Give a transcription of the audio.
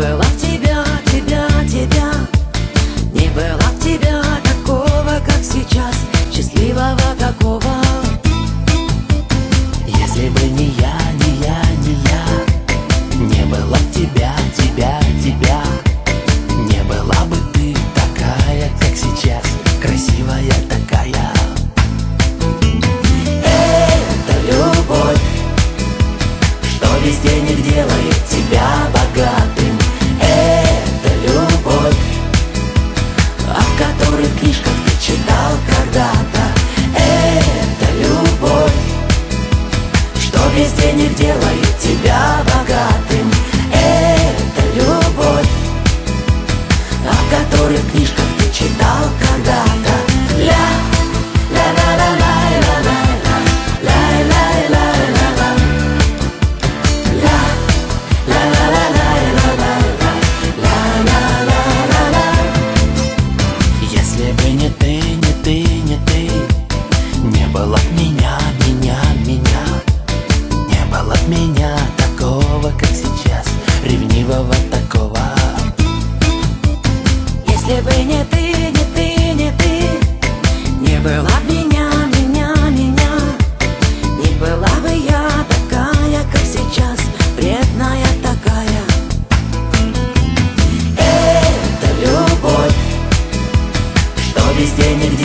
было в тебя, тебя, тебя. Не было в тебя такого, как сейчас. Счастливого такого Если бы не я, не я, не я. Не было б тебя, тебя, тебя без денег делает тебя меня такого, как сейчас Ревнивого такого. Если бы не ты, не ты, не ты Не была б меня, меня, меня Не была бы я такая, как сейчас Вредная такая. Это любовь Что без денег